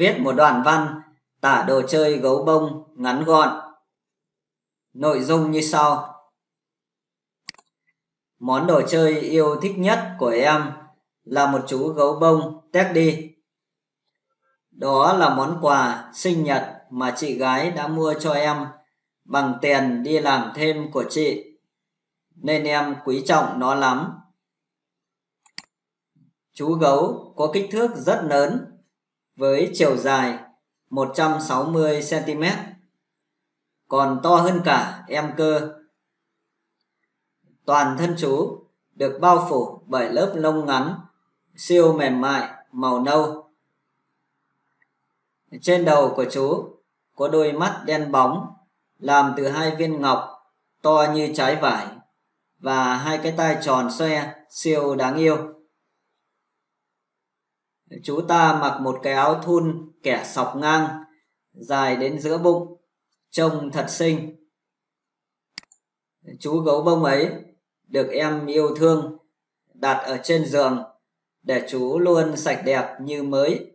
Viết một đoạn văn, tả đồ chơi gấu bông ngắn gọn. Nội dung như sau. Món đồ chơi yêu thích nhất của em là một chú gấu bông Teddy. Đó là món quà sinh nhật mà chị gái đã mua cho em bằng tiền đi làm thêm của chị. Nên em quý trọng nó lắm. Chú gấu có kích thước rất lớn với chiều dài 160cm còn to hơn cả em cơ. Toàn thân chú được bao phủ bởi lớp lông ngắn, siêu mềm mại, màu nâu. Trên đầu của chú có đôi mắt đen bóng, làm từ hai viên ngọc to như trái vải và hai cái tai tròn xoe siêu đáng yêu. Chú ta mặc một cái áo thun kẻ sọc ngang, dài đến giữa bụng, trông thật xinh. Chú gấu bông ấy được em yêu thương, đặt ở trên giường để chú luôn sạch đẹp như mới